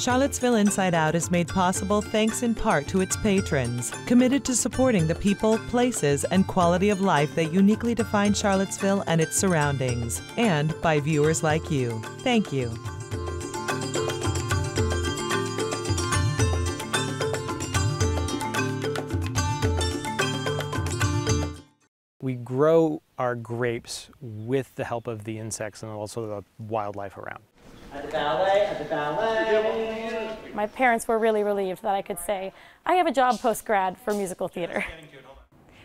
Charlottesville Inside Out is made possible thanks in part to its patrons, committed to supporting the people, places, and quality of life that uniquely define Charlottesville and its surroundings, and by viewers like you. Thank you. We grow our grapes with the help of the insects and also the wildlife around. At the ballet, at the ballet. My parents were really relieved that I could say, I have a job post grad for musical theater.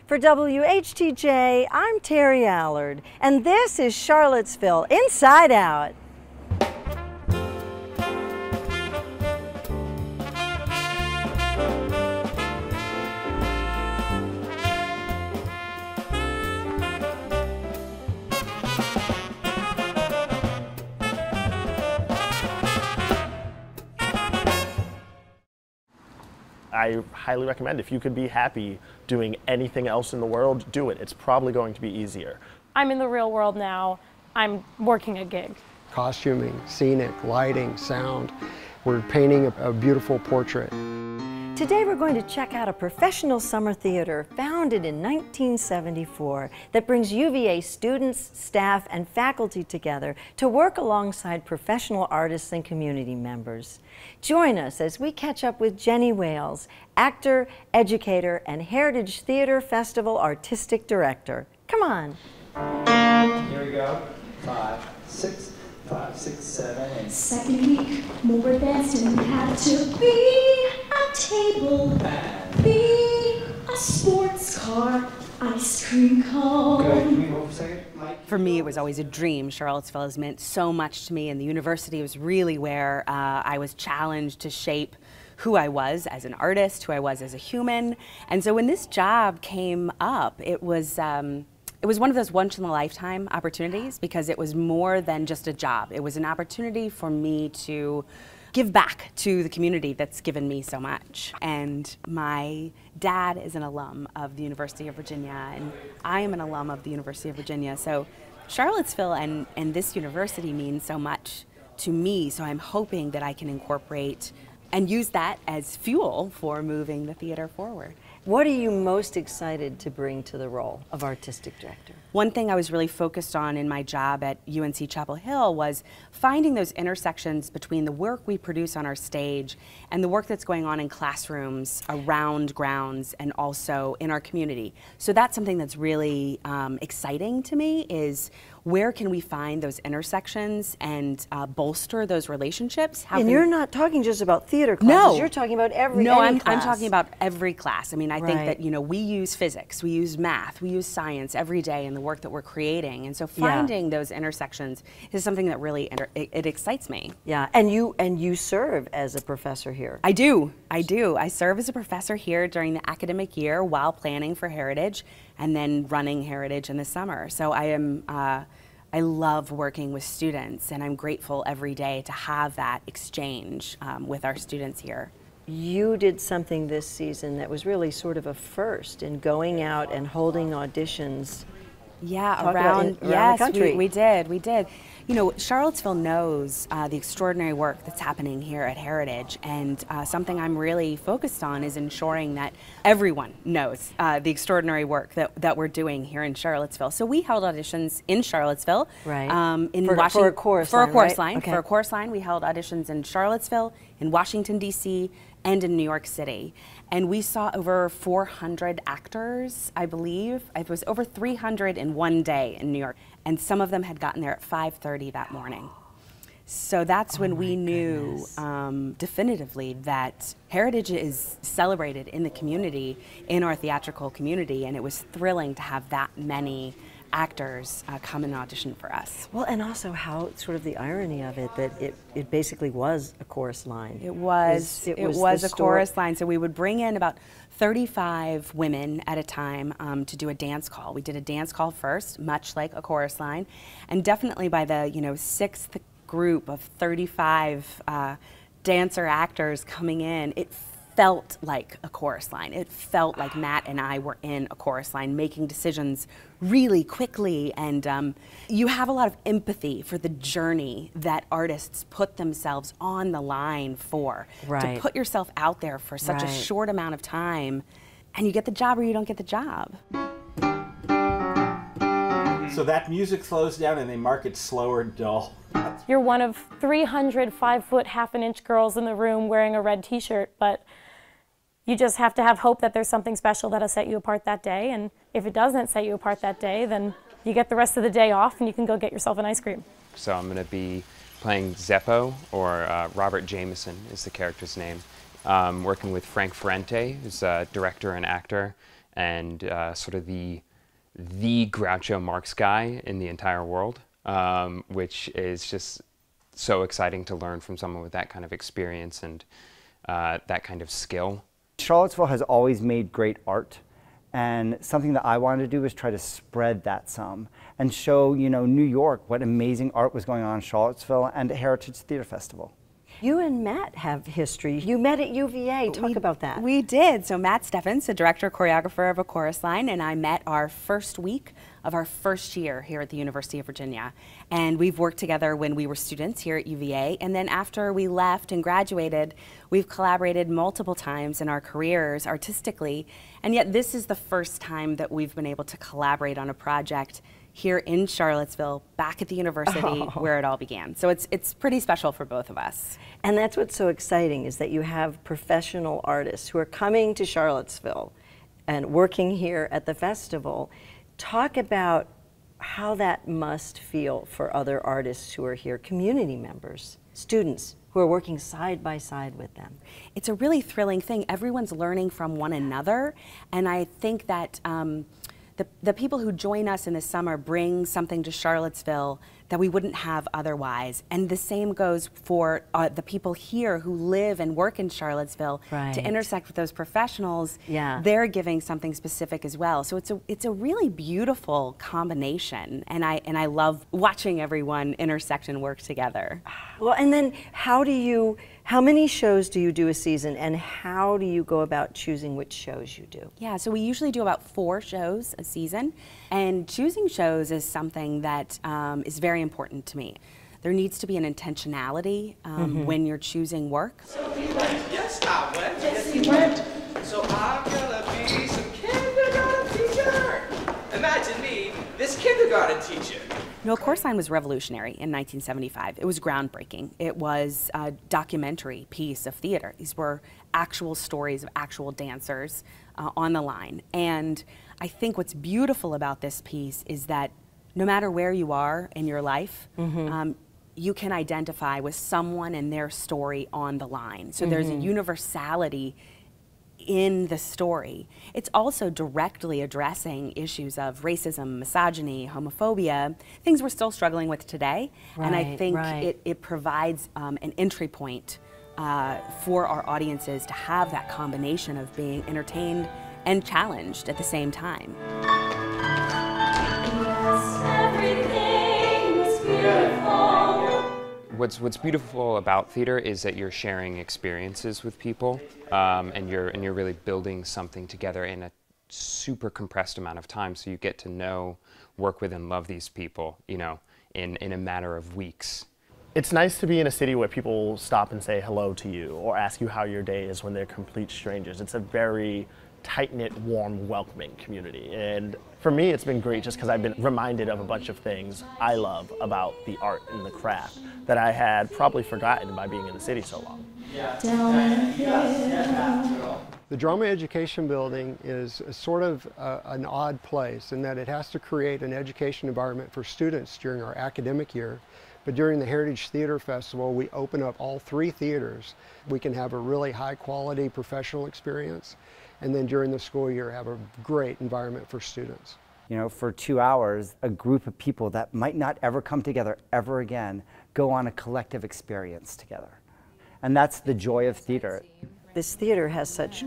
For WHTJ, I'm Terry Allard, and this is Charlottesville Inside Out. I highly recommend if you could be happy doing anything else in the world, do it. It's probably going to be easier. I'm in the real world now. I'm working a gig. Costuming, scenic, lighting, sound. We're painting a, a beautiful portrait. Today we're going to check out a professional summer theater founded in 1974 that brings UVA students, staff, and faculty together to work alongside professional artists and community members. Join us as we catch up with Jenny Wales, actor, educator, and Heritage Theater Festival artistic director. Come on. Here we go. Five, six, five, six, seven, eight. Second week, more advanced, and we had to be a table, be a sports car, ice cream cone. Good. Can we hold for a second? Mike? For me, it was always a dream. Charlottesville has meant so much to me, and the university was really where uh, I was challenged to shape who I was as an artist, who I was as a human. And so when this job came up, it was. Um, it was one of those once in a lifetime opportunities because it was more than just a job. It was an opportunity for me to give back to the community that's given me so much. And my dad is an alum of the University of Virginia, and I am an alum of the University of Virginia. So Charlottesville and, and this university means so much to me. So I'm hoping that I can incorporate and use that as fuel for moving the theater forward. What are you most excited to bring to the role of artistic director? One thing I was really focused on in my job at UNC Chapel Hill was finding those intersections between the work we produce on our stage and the work that's going on in classrooms, around grounds, and also in our community. So that's something that's really um, exciting to me is where can we find those intersections and uh, bolster those relationships? How and you're not talking just about theater classes. No. You're talking about every no, I'm, I'm talking about every class. I mean, I think that, you know, we use physics, we use math, we use science every day in the work that we're creating. And so Yeah. finding those intersections is something that really, it, it excites me. Yeah, and you and you serve as a professor here. I do. I do. I serve as a professor here during the academic year while planning for Heritage and then running Heritage in the summer. So I am. Uh, I love working with students, and I'm grateful every day to have that exchange um, with our students here. You did something this season that was really sort of a first in going out and holding auditions. Yeah, Talk around, in- around the yes, country. We, we did, we did. You know, Charlottesville knows uh, the extraordinary work that's happening here at Heritage, and uh, something I'm really focused on is ensuring that everyone knows uh, the extraordinary work that, that we're doing here in Charlottesville. So we held auditions in Charlottesville, Right. Um, in For- for a Washington chorus for line, a chorus right? line. Okay. For a chorus line, we held auditions in Charlottesville, in Washington D.C., and in New York City. And we saw over 400 actors, I believe. It was over 300 in one day in New York, and some of them had gotten there at 5:30 that morning. So that's when we knew um, definitively that heritage is celebrated in the community, in our theatrical community, and it was thrilling to have that many actors uh, come and audition for us. Well, and also how sort of the irony of it that it, it basically was a chorus line. It was. Is- It, was was, a chorus line. So we would bring in about 35 women at a time um, to do a dance call. We did a dance call first, much like a chorus line, and definitely by the you know sixth group of 35 uh, dancer actors coming in, it felt like a chorus line. It felt like Matt and I were in a chorus line, making decisions really quickly. And um, you have a lot of empathy for the journey that artists put themselves on the line for. Right. To put yourself out there for such a short amount of time, and you get the job or you don't get the job. So that music slows down and they mark it slow or dull. You're one of 300 five foot, half an inch girls in the room wearing a red t shirt, but you just have to have hope that there's something special that'll set you apart that day. And if it doesn't set you apart that day, then you get the rest of the day off and you can go get yourself an ice cream. So I'm going to be playing Zeppo, or uh, Robert Jameson is the character's name. Um, working with Frank Ferrante, who's a director and actor, and uh, sort of the the Groucho Marx guy in the entire world, um, which is just so exciting to learn from someone with that kind of experience and uh, that kind of skill. Charlottesville has always made great art. And something that I wanted to do was try to spread that some and show, you know, New York what amazing art was going on in Charlottesville and at Heritage Theater Festival. You and Matt have history. You met at UVA. Talk about that. We did. So Matt Steffens, the director choreographer of A Chorus Line, and I met our first week of our first year here at the University of Virginia. And we've worked together when we were students here at UVA. And then after we left and graduated, we've collaborated multiple times in our careers artistically. And yet this is the first time that we've been able to collaborate on a project here in Charlottesville, back at the university Oh. where it all began. So it's, it's pretty special for both of us. And that's what's so exciting is that you have professional artists who are coming to Charlottesville and working here at the festival. Talk about how that must feel for other artists who are here, community members, students who are working side by side with them. It's a really thrilling thing. Everyone's learning from one another, and I think that um, the, the people who join us in the summer bring something to Charlottesville that we wouldn't have otherwise. And the same goes for uh, the people here who live and work in Charlottesville Right. to intersect with those professionals. Yeah. They're giving something specific as well. So it's a it's a really beautiful combination, and I and I love watching everyone intersect and work together. Well, and then how do you, how many shows do you do a season and how do you go about choosing which shows you do? Yeah, so we usually do about four shows a season, and choosing shows is something that um, is very important to me. There needs to be an intentionality um, Mhm. when you're choosing work. Yes, I went. Yes, he went. So I'm gonna be some kindergarten teacher. Imagine me, this kindergarten teacher. No, Chorus Line was revolutionary in 1975. It was groundbreaking. It was a documentary piece of theater. These were actual stories of actual dancers uh, on the line. And I think what's beautiful about this piece is that no matter where you are in your life, Mhm. um, you can identify with someone and their story on the line. So there's a Mhm. universality in the story. It's also directly addressing issues of racism, misogyny, homophobia, things we're still struggling with today. and I think right. it, it provides um, an entry point uh, for our audiences to have that combination of being entertained and challenged at the same time. Everything was beautiful. What's what's beautiful about theater is that you're sharing experiences with people, um, and you're and you're really building something together in a super compressed amount of time. So you get to know, work with, and love these people, you know, in in a matter of weeks. It's nice to be in a city where people stop and say hello to you or ask you how your day is when they're complete strangers. It's a very tight knit, warm, welcoming community. And for me, it's been great just because I've been reminded of a bunch of things I love about the art and the craft that I had probably forgotten by being in the city so long. The Drama Education Building is sort of uh, an odd place in that it has to create an education environment for students during our academic year. But during the Heritage Theater Festival, we open up all three theaters. We can have a really high quality professional experience. And then during the school year, have a great environment for students. You know, for two hours, a group of people that might not ever come together ever again go on a collective experience together. And that's the joy of theater. This theater has such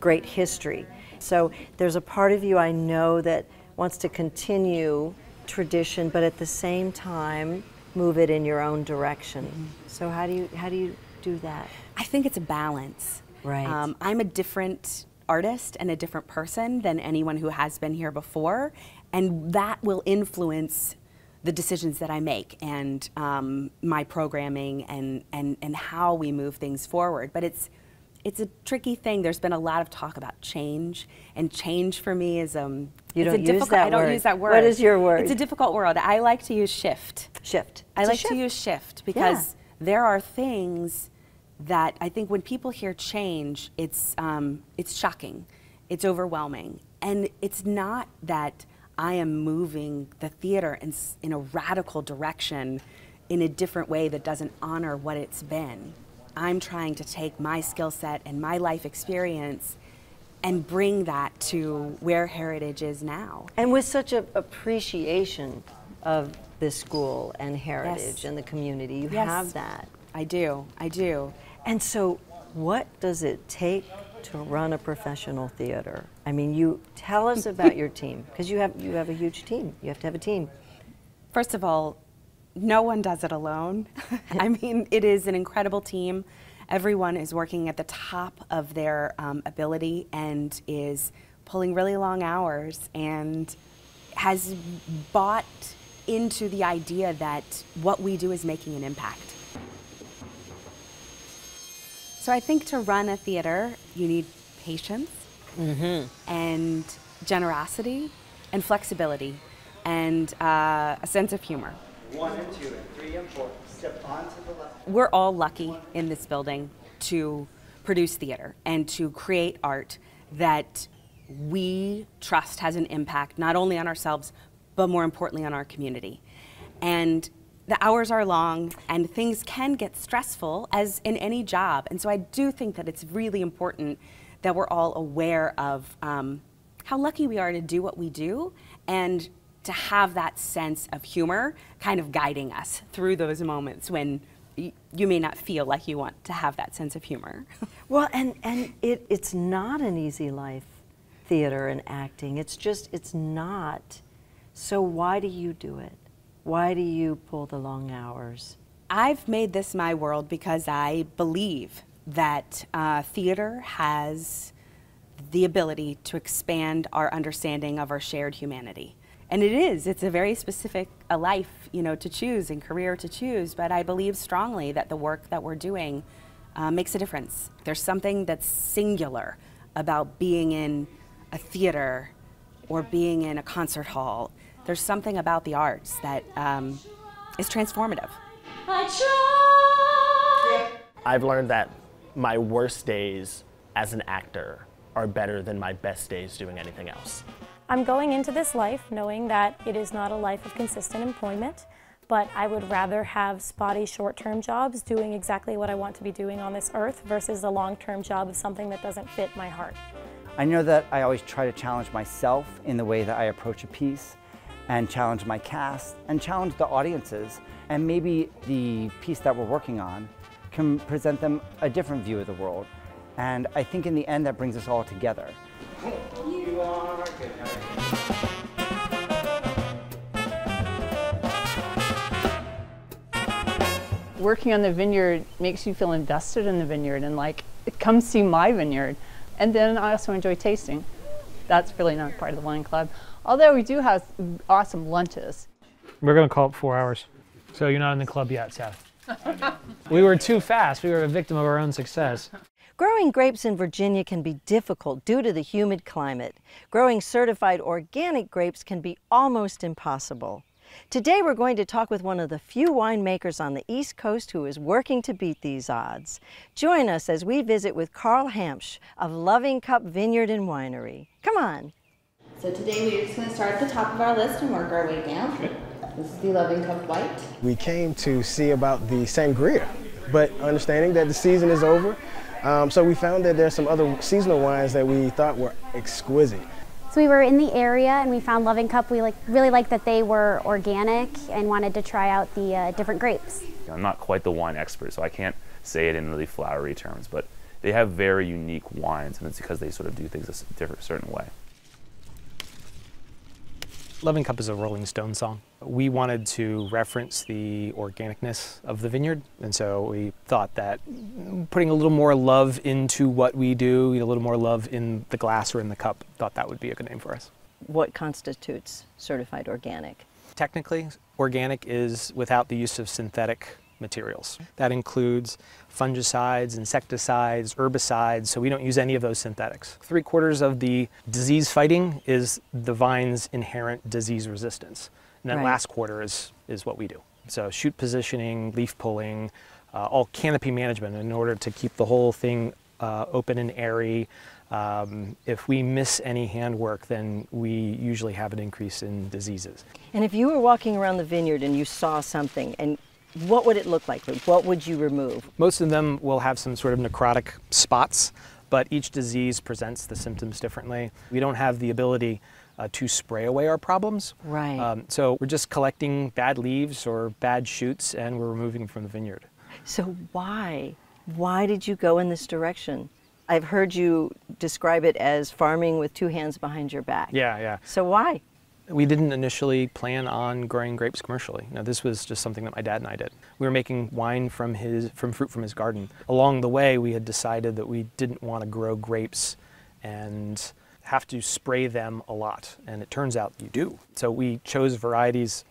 great history. So there's a part of you I know that wants to continue tradition, but at the same time move it in your own direction. So how do you how do you do that? I think it's a balance. Right. Um, I'm a different artist and a different person than anyone who has been here before, and that will influence the decisions that I make and um, my programming and, and, and how we move things forward. But it's it's a tricky thing. There's been a lot of talk about change, and change for me is um. You it's don't a use difficult, that I don't word. use that word. What is your word? It's a difficult word. I like to use shift. Shift. I It's like to use shift because there are things that I think when people hear change, it's um, it's shocking, it's overwhelming, and it's not that I am moving the theater in, in a radical direction in a different way that doesn't honor what it's been. I'm trying to take my skill set and my life experience and bring that to where heritage is now. And with such a appreciation of this school and heritage Yes. and the community, you Yes. have that. I do, I do. And so, what does it take to run a professional theater? I mean, you tell us about your team because you have you have a huge team. You have to have a team. First of all, no one does it alone. I mean, it is an incredible team. Everyone is working at the top of their um, ability and is pulling really long hours and has bought into the idea that what we do is making an impact. So I think to run a theater, you need patience and generosity and flexibility and uh, a sense of humor. One and two and three and four. Step onto the left. We're all lucky in this building to produce theater and to create art that we trust has an impact not only on ourselves, but more importantly on our community. And the hours are long and things can get stressful as in any job. And so I do think that it's really important that we're all aware of um, how lucky we are to do what we do and to have that sense of humor kind of guiding us through those moments when you may not feel like you want to have that sense of humor. Well, and and it it's not an easy life, theater and acting. It's just it's not. So why do you do it? Why do you pull the long hours? I've made this my world because I believe that uh, theater has the ability to expand our understanding of our shared humanity. And it is, it's a very specific a life, you know, to choose and career to choose, but I believe strongly that the work that we're doing uh, makes a difference. There's something that's singular about being in a theater or being in a concert hall. There's something about the arts that um, is transformative. I try. I've learned that my worst days as an actor are better than my best days doing anything else. I'm going into this life knowing that it is not a life of consistent employment, but I would rather have spotty short term jobs doing exactly what I want to be doing on this earth versus a long term job of something that doesn't fit my heart. I know that I always try to challenge myself in the way that I approach a piece and challenge my cast and challenge the audiences. And maybe the piece that we're working on can present them a different view of the world. And I think in the end that brings us all together. Working on the vineyard makes you feel invested in the vineyard and like come see my vineyard and then i also enjoy tasting that's really not part of the wine club although we do have awesome lunches We're going to call it four hours. So you're not in the club yet, Seth. we were too fast. We were a victim of our own success. Growing grapes in Virginia can be difficult due to the humid climate. Growing certified organic grapes can be almost impossible. Today we're going to talk with one of the few winemakers on the East Coast who is working to beat these odds. Join us as we visit with Carl Hampsch of Loving Cup Vineyard and Winery. Come on. So today we're just going to start at the top of our list and work our way down. This is the Loving Cup White. We came to see about the sangria, but understanding that the season is over, um, so we found that there's some other seasonal wines that we thought were exquisite. So we were in the area and we found Loving Cup. We like really liked that they were organic and wanted to try out the uh, different grapes. I'm not quite the wine expert, so I can't say it in really flowery terms, but they have very unique wines, and it's because they sort of do things a different, certain way. Loving Cup is a Rolling Stone song. We wanted to reference the organicness of the vineyard, and so we thought that putting a little more love into what we do, a little more love in the glass or in the cup, thought that would be a good name for us. What constitutes certified organic? Technically, organic is without the use of synthetic materials. That includes fungicides, insecticides, herbicides, so we don't use any of those synthetics. Three quarters of the disease fighting is the vine's inherent disease resistance. And then Right. last quarter is, is what we do. So shoot positioning, leaf pulling, uh, all canopy management in order to keep the whole thing uh, open and airy. Um, if we miss any handwork, then we usually have an increase in diseases. And if you were walking around the vineyard and you saw something, and what would it look like? What would you remove? Most of them will have some sort of necrotic spots, but each disease presents the symptoms differently. We don't have the ability uh, to spray away our problems. Right. Um, so we're just collecting bad leaves or bad shoots and we're removing them from the vineyard. So why? Why did you go in this direction? I've heard you describe it as farming with two hands behind your back. Yeah, yeah. So why? We didn't initially plan on growing grapes commercially. Now, this was just something that my dad and I did. We were making wine from his from fruit from his garden. Along the way, we had decided that we didn't want to grow grapes and have to spray them a lot, and it turns out you do. So we chose varieties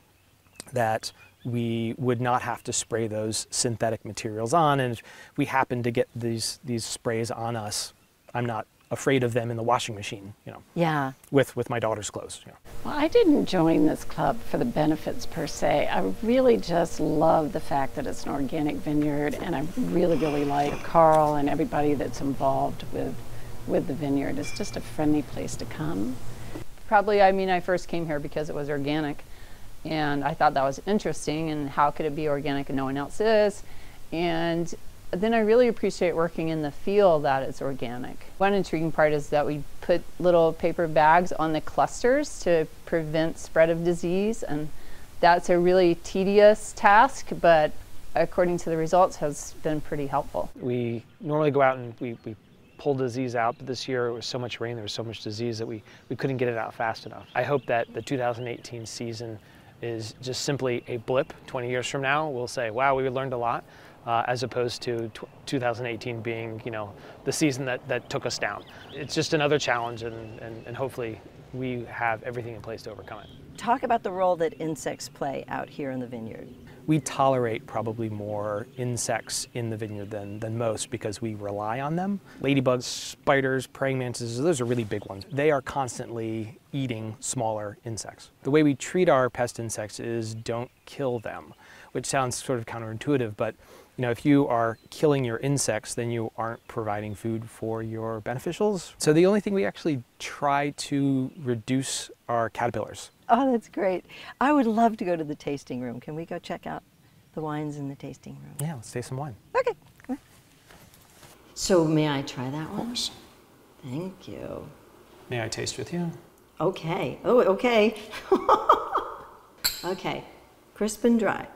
that we would not have to spray those synthetic materials on, and if we happen to get these these sprays on us, I'm not afraid of them in the washing machine, you know, Yeah. with with my daughter's clothes. You know. Well, I didn't join this club for the benefits per se. I really just love the fact that it's an organic vineyard, and I really, really like Carl and everybody that's involved with with the vineyard. It's just a friendly place to come. Probably, I mean, I first came here because it was organic, and I thought that was interesting. And how could it be organic and no one else is? And then I really appreciate working in the field that it's organic. One intriguing part is that we put little paper bags on the clusters to prevent spread of disease, and that's a really tedious task, but according to the results, has been pretty helpful. We normally go out and we, we pull disease out, but this year it was so much rain, there was so much disease that we, we couldn't get it out fast enough. I hope that the 2018 season is just simply a blip. 20 years from now, we'll say, wow, we learned a lot, uh, as opposed to tw 2018 being, you know, the season that, that took us down. It's just another challenge, and, and, and hopefully we have everything in place to overcome it. Talk about the role that insects play out here in the vineyard. We tolerate probably more insects in the vineyard than, than most because we rely on them. Ladybugs, spiders, praying mantises, those are really big ones. They are constantly eating smaller insects. The way we treat our pest insects is don't kill them, which sounds sort of counterintuitive, but you know, if you are killing your insects, then you aren't providing food for your beneficials. So the only thing we actually try to reduce are caterpillars. Oh, that's great. I would love to go to the tasting room. Can we go check out the wines in the tasting room? Yeah, let's taste some wine. Okay, come on. So may I try that one? Of course. Thank you. May I taste with you? Okay. Oh, okay. okay. Crisp and dry.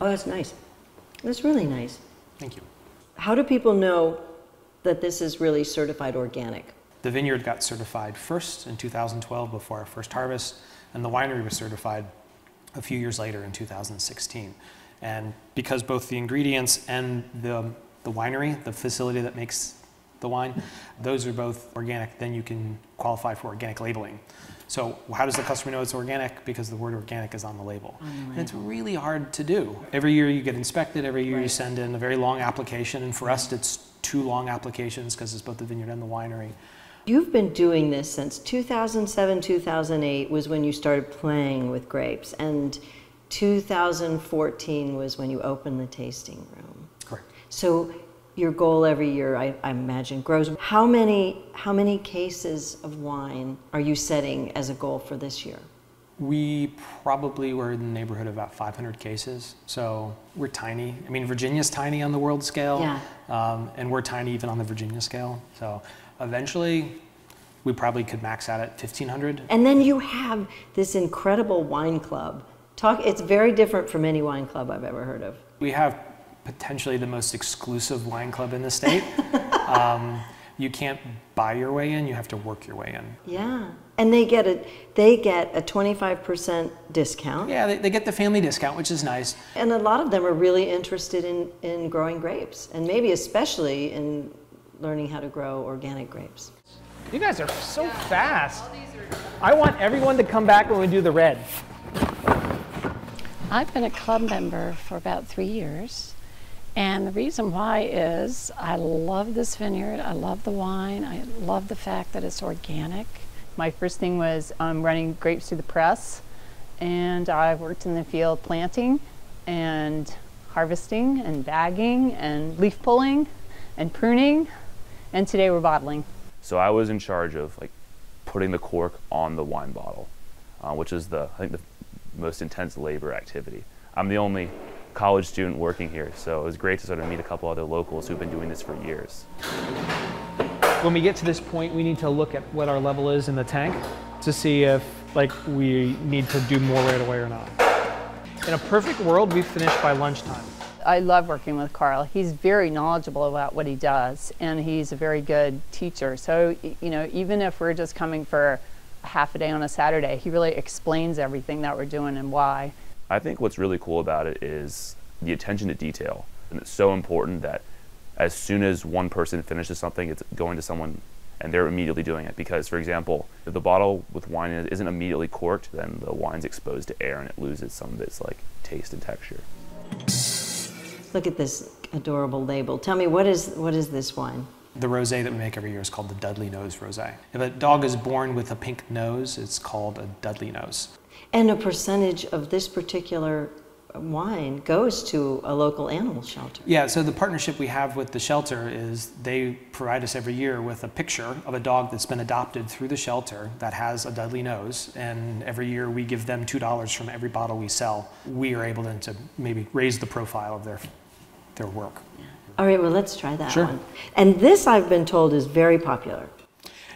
Oh, that's nice. That's really nice. Thank you. How do people know that this is really certified organic? The vineyard got certified first in 2012 before our first harvest, and the winery was certified a few years later in 2016. And because both the ingredients and the, the winery, the facility that makes the wine, those are both organic, then you can qualify for organic labeling. So how does the customer know it's organic? Because the word organic is on the label. And it's really hard to do. Every year you get inspected, every year you send in a very long application, and for us it's two long applications because it's both the vineyard and the winery. You've been doing this since 2007, 2008 was when you started playing with grapes, and 2014 was when you opened the tasting room. Correct. So your goal every year, I, I imagine, grows. How many how many cases of wine are you setting as a goal for this year? We probably were in the neighborhood of about 500 cases. So we're tiny. I mean, Virginia's tiny on the world scale, Yeah. um, and we're tiny even on the Virginia scale. So eventually, we probably could max out at 1,500. And then you have this incredible wine club. Talk. It's very different from any wine club I've ever heard of. We have potentially the most exclusive wine club in the state. um, You can't buy your way in, you have to work your way in. Yeah. And they get a they get a 25% discount. Yeah, they, they get the family discount, which is nice. And a lot of them are really interested in, in growing grapes, and maybe especially in learning how to grow organic grapes. You guys are so fast. I want everyone to come back when we do the red. I've been a club member for about three years. And the reason why is I love this vineyard. I love the wine. I love the fact that it's organic. My first thing was um, running grapes through the press. And I worked in the field planting and harvesting and bagging and leaf pulling and pruning. And today we're bottling. So I was in charge of like putting the cork on the wine bottle, uh, which is the I think the most intense labor activity. I'm the only college student working here, so it was great to sort of meet a couple other locals who've been doing this for years. When we get to this point, we need to look at what our level is in the tank to see if like we need to do more right away or not. In a perfect world, we finish by lunchtime. I love working with Carl. He's very knowledgeable about what he does, and he's a very good teacher. So, you know, even if we're just coming for half a day on a Saturday, he really explains everything that we're doing and why. I think what's really cool about it is the attention to detail. And it's so important that as soon as one person finishes something, it's going to someone and they're immediately doing it. Because, for example, if the bottle with wine in it isn't immediately corked, then the wine's exposed to air and it loses some of its like taste and texture. Look at this adorable label. Tell me, what is, what is this wine? The rosé that we make every year is called the Dudley Nose Rosé. If a dog is born with a pink nose, it's called a Dudley nose. And a percentage of this particular wine goes to a local animal shelter. Yeah, so the partnership we have with the shelter is they provide us every year with a picture of a dog that's been adopted through the shelter that has a Dudley nose, and every year we give them $2 from every bottle we sell. We are able then to maybe raise the profile of their, their work. All right, well, let's try that Sure. one. And this, I've been told, is very popular.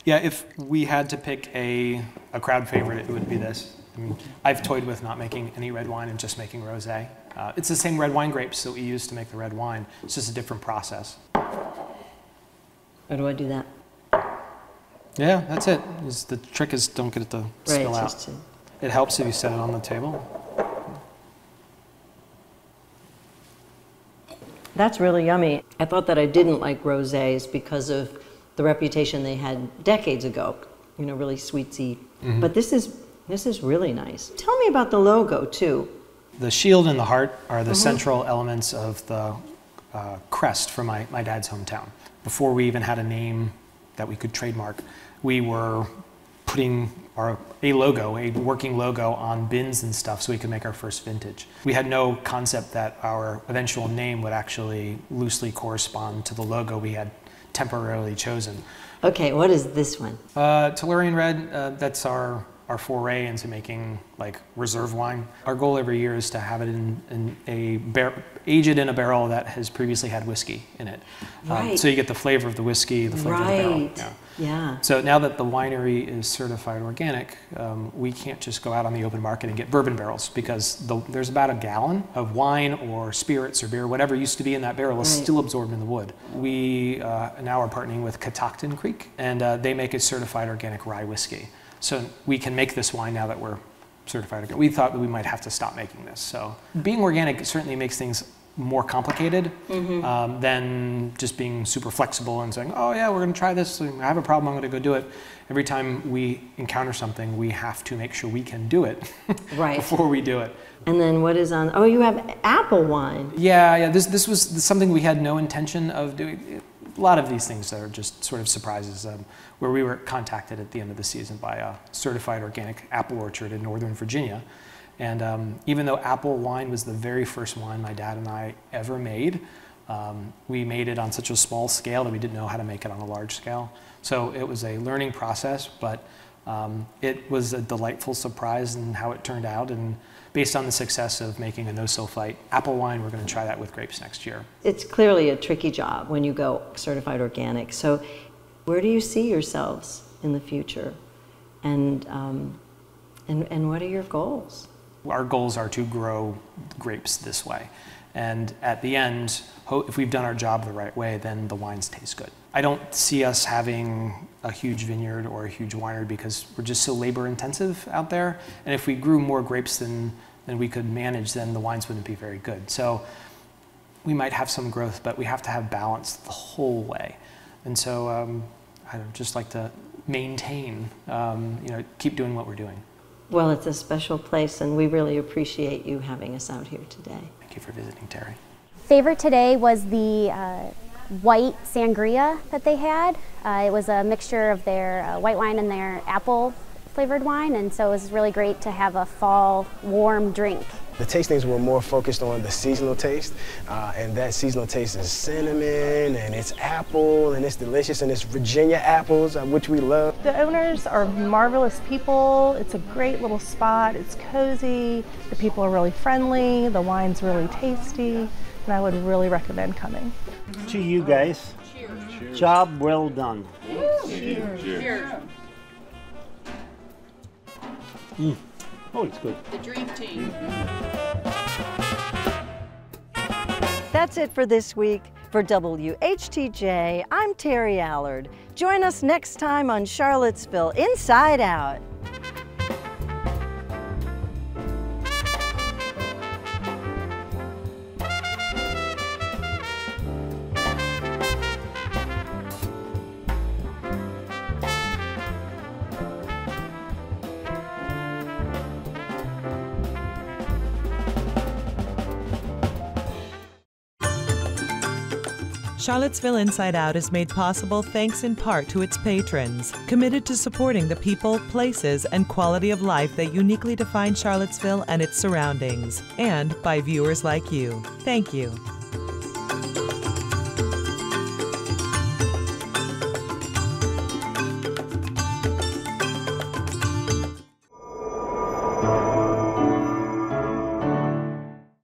Yeah, if we had to pick a, a crowd favorite, it would be this. I mean, I've toyed with not making any red wine and just making rosé. Uh, it's the same red wine grapes that we use to make the red wine. It's just a different process. How do I do that? Yeah, that's it. Is the trick is don't get it to Right, spill out. to- It helps if you set it on the table. That's really yummy. I thought that I didn't like rosés because of the reputation they had decades ago. You know, really sweetsy. Mhm. But this is this is really nice. Tell me about the logo too. The shield and the heart are the Mhm. central elements of the uh, crest for my, my dad's hometown. Before we even had a name that we could trademark, we were putting our, a logo, a working logo on bins and stuff so we could make our first vintage. We had no concept that our eventual name would actually loosely correspond to the logo we had temporarily chosen. Okay, what is this one? Uh, Tellurian Red, uh, that's our, our foray into making like reserve wine. Our goal every year is to have it in, in a bar- age it in a barrel that has previously had whiskey in it. Um, Right. so you get the flavor of the whiskey, the flavor of the barrel. Right. Yeah. Yeah. So now that the winery is certified organic, um, we can't just go out on the open market and get bourbon barrels because the, there's about a gallon of wine or spirits or beer, whatever used to be in that barrel, is still absorbed in the wood. We uh, now are partnering with Catoctin Creek, and uh, they make a certified organic rye whiskey. So we can make this wine now that we're certified organic. We thought that we might have to stop making this. So being organic certainly makes things more complicated Mhm. um, than just being super flexible and saying, oh yeah, we're going to try this. I have a problem, I'm going to go do it. Every time we encounter something, we have to make sure we can do it Right. before we do it. And then what is on? Oh, you have apple wine. Yeah, yeah. This this was something we had no intention of doing. A lot of these things are just sort of surprises. Um, where we were contacted at the end of the season by a certified organic apple orchard in Northern Virginia, and um, even though apple wine was the very first wine my dad and I ever made, um, we made it on such a small scale that we didn't know how to make it on a large scale. So it was a learning process, but um, it was a delightful surprise in how it turned out. And based on the success of making a no sulfite apple wine, we're going to try that with grapes next year. It's clearly a tricky job when you go certified organic. So, where do you see yourselves in the future, and um, and and what are your goals? Our goals are to grow grapes this way. And at the end, if we've done our job the right way, then the wines taste good. I don't see us having a huge vineyard or a huge winery because we're just so labor intensive out there. And if we grew more grapes than, than we could manage, then the wines wouldn't be very good. So we might have some growth, but we have to have balance the whole way. And so um, I'd just like to maintain, um, you know, keep doing what we're doing. Well, it's a special place, and we really appreciate you having us out here today. Thank you for visiting, Terry. Favorite today was the uh, white sangria that they had. Uh, it was a mixture of their uh, white wine and their apple flavored wine, and so it was really great to have a fall warm drink. The tastings were more focused on the seasonal taste, uh, and that seasonal taste is cinnamon, and it's apple, and it's delicious, and it's Virginia apples, uh, which we love. The owners are marvelous people. It's a great little spot. It's cozy. The people are really friendly. The wine's really tasty, and I would really recommend coming. To you guys, Cheers. job well done. Cheers. Cheers. Mm. Oh, it's good. The dream team. That's it for this week. For WHTJ, I'm Terry Allard. Join us next time on Charlottesville Inside Out. Charlottesville Inside Out is made possible thanks in part to its patrons, committed to supporting the people, places, and quality of life that uniquely define Charlottesville and its surroundings, and by viewers like you. Thank you.